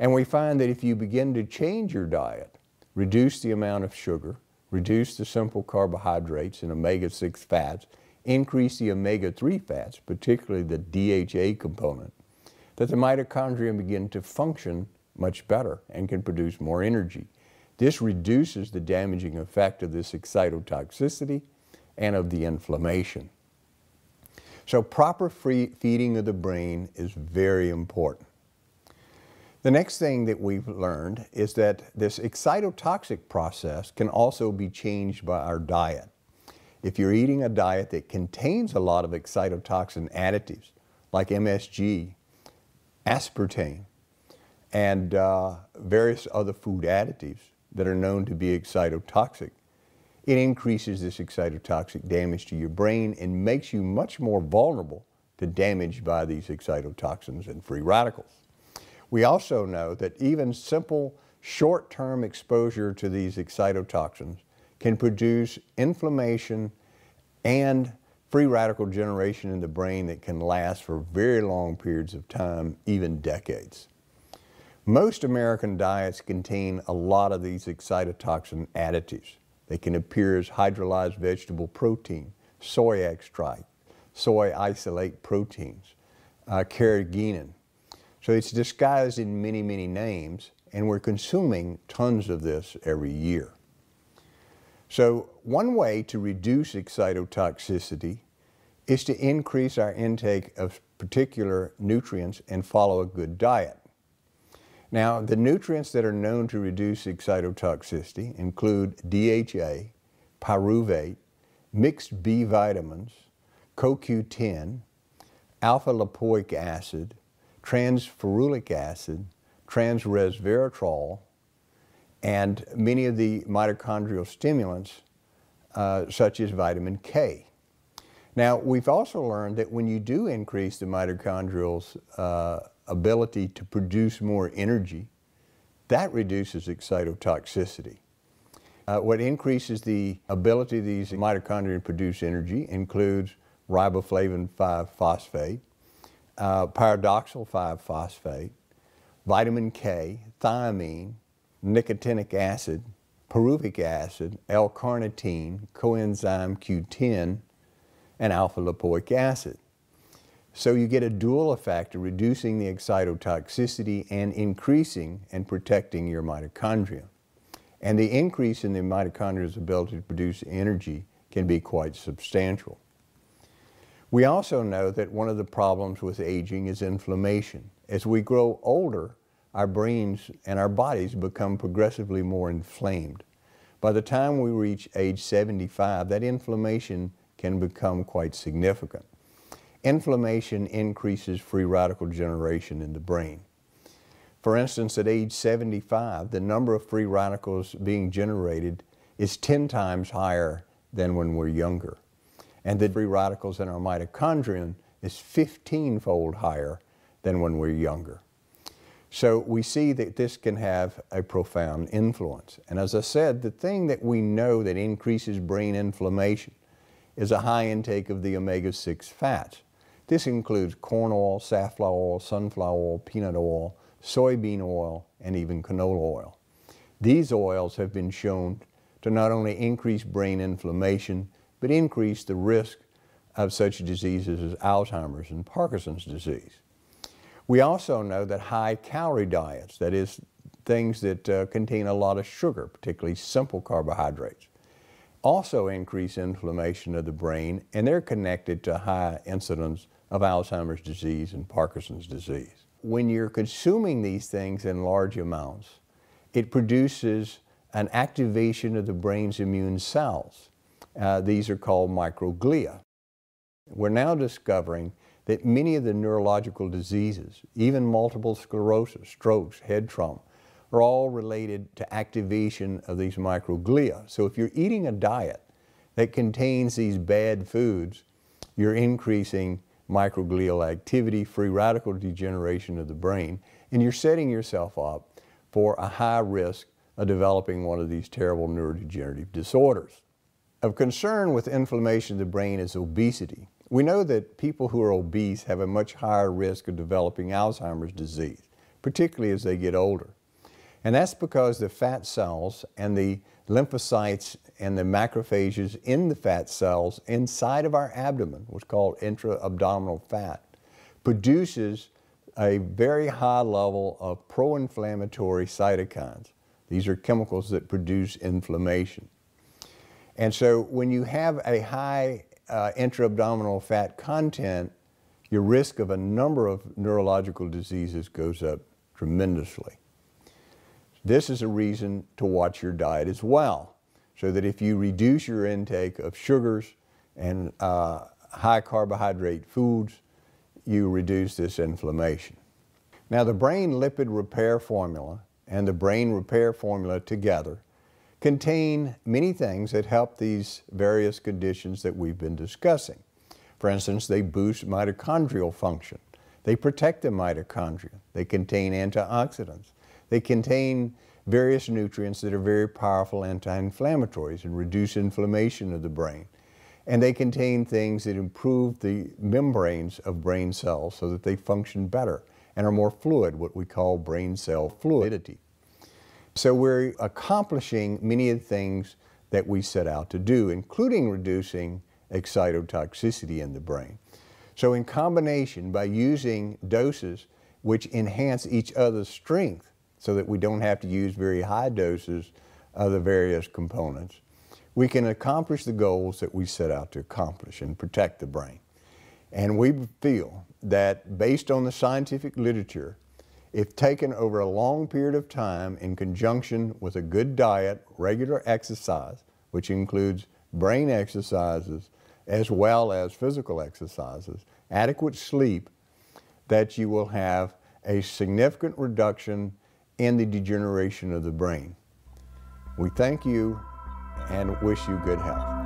And we find that if you begin to change your diet, reduce the amount of sugar, reduce the simple carbohydrates and omega-6 fats, increase the omega-3 fats, particularly the DHA component, that the mitochondria begin to function much better and can produce more energy. This reduces the damaging effect of this excitotoxicity and of the inflammation. So proper feeding of the brain is very important. The next thing that we've learned is that this excitotoxic process can also be changed by our diet. If you're eating a diet that contains a lot of excitotoxin additives, like MSG, aspartame, and uh, various other food additives that are known to be excitotoxic, it increases this excitotoxic damage to your brain and makes you much more vulnerable to damage by these excitotoxins and free radicals. We also know that even simple short-term exposure to these excitotoxins can produce inflammation and free radical generation in the brain that can last for very long periods of time, even decades. Most American diets contain a lot of these excitotoxin additives. They can appear as hydrolyzed vegetable protein, soy extract, soy isolate proteins, uh, carrageenan. So it's disguised in many, many names, and we're consuming tons of this every year. So one way to reduce excitotoxicity is to increase our intake of particular nutrients and follow a good diet. Now, the nutrients that are known to reduce excitotoxicity include DHA, pyruvate, mixed B vitamins, CoQ10, alpha-lipoic acid, transferulic acid, transresveratrol, and many of the mitochondrial stimulants, uh, such as vitamin K. Now, we've also learned that when you do increase the mitochondrial uh, ability to produce more energy, that reduces excitotoxicity. Uh, what increases the ability of these mitochondria to produce energy includes riboflavin 5-phosphate, uh, pyridoxal 5-phosphate, vitamin K, thiamine, nicotinic acid, pyruvic acid, L-carnitine, coenzyme Q10, and alpha-lipoic acid. So you get a dual effect of reducing the excitotoxicity and increasing and protecting your mitochondria. And the increase in the mitochondria's ability to produce energy can be quite substantial. We also know that one of the problems with aging is inflammation. As we grow older, our brains and our bodies become progressively more inflamed. By the time we reach age 75, that inflammation can become quite significant. Inflammation increases free radical generation in the brain. For instance, at age 75, the number of free radicals being generated is 10 times higher than when we're younger. And the free radicals in our mitochondrion is 15-fold higher than when we're younger. So we see that this can have a profound influence. And as I said, the thing that we know that increases brain inflammation is a high intake of the omega-6 fats. This includes corn oil, safflower oil, sunflower oil, peanut oil, soybean oil, and even canola oil. These oils have been shown to not only increase brain inflammation, but increase the risk of such diseases as Alzheimer's and Parkinson's disease. We also know that high calorie diets, that is things that uh, contain a lot of sugar, particularly simple carbohydrates, also increase inflammation of the brain and they're connected to high incidence of Alzheimer's disease and Parkinson's disease. When you're consuming these things in large amounts, it produces an activation of the brain's immune cells. Uh, these are called microglia. We're now discovering that many of the neurological diseases, even multiple sclerosis, strokes, head trauma, are all related to activation of these microglia. So if you're eating a diet that contains these bad foods, you're increasing microglial activity, free radical degeneration of the brain, and you're setting yourself up for a high risk of developing one of these terrible neurodegenerative disorders. Of concern with inflammation of the brain is obesity. We know that people who are obese have a much higher risk of developing Alzheimer's disease, particularly as they get older. And that's because the fat cells and the lymphocytes and the macrophages in the fat cells inside of our abdomen, what's called intra-abdominal fat, produces a very high level of pro-inflammatory cytokines. These are chemicals that produce inflammation. And so when you have a high uh, intra-abdominal fat content, your risk of a number of neurological diseases goes up tremendously. This is a reason to watch your diet as well, so that if you reduce your intake of sugars and uh, high carbohydrate foods, you reduce this inflammation. Now the brain lipid repair formula and the brain repair formula together contain many things that help these various conditions that we've been discussing. For instance, they boost mitochondrial function. They protect the mitochondria. They contain antioxidants. They contain various nutrients that are very powerful anti-inflammatories and reduce inflammation of the brain. And they contain things that improve the membranes of brain cells so that they function better and are more fluid, what we call brain cell fluidity. So we're accomplishing many of the things that we set out to do, including reducing excitotoxicity in the brain. So in combination, by using doses which enhance each other's strength so that we don't have to use very high doses of the various components, we can accomplish the goals that we set out to accomplish and protect the brain. And we feel that based on the scientific literature, if taken over a long period of time in conjunction with a good diet, regular exercise, which includes brain exercises as well as physical exercises, adequate sleep, that you will have a significant reduction in the degeneration of the brain. We thank you and wish you good health.